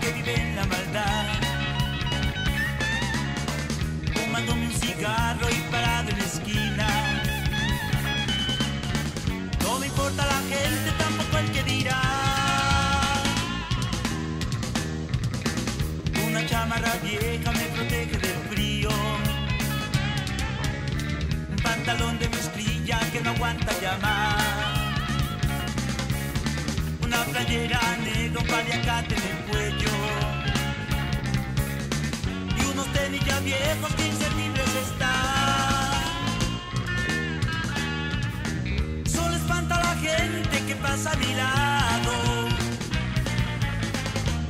que vive en la maldad. Fumándome un cigarro y parado en la esquina. No me importa la gente, tampoco el que dirá. Una chamarra vieja me protege del frío. Un pantalón de mezclilla que no aguanta llamar. Una playera negra, un paliacate en el cuello. Y unos tenis ya viejos que inservibles están. Solo espanta a la gente que pasa a mi lado.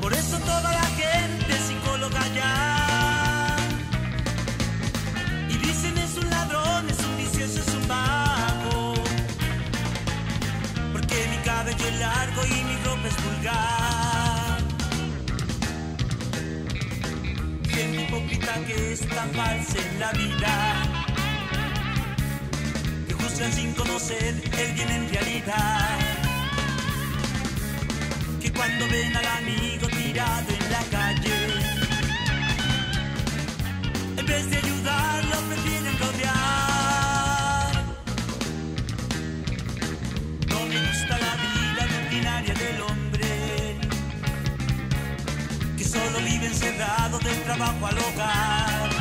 Por eso toda la gente psicóloga ya. Vulgar. Gente hipócrita que es tan falsa en la vida. Que juzgan sin conocer el bien en realidad. Que cuando ven al amigo tirado en la calle, en vez de ayudarlo prefieren rodear. No me gusta la viven cerrados del trabajo al hogar.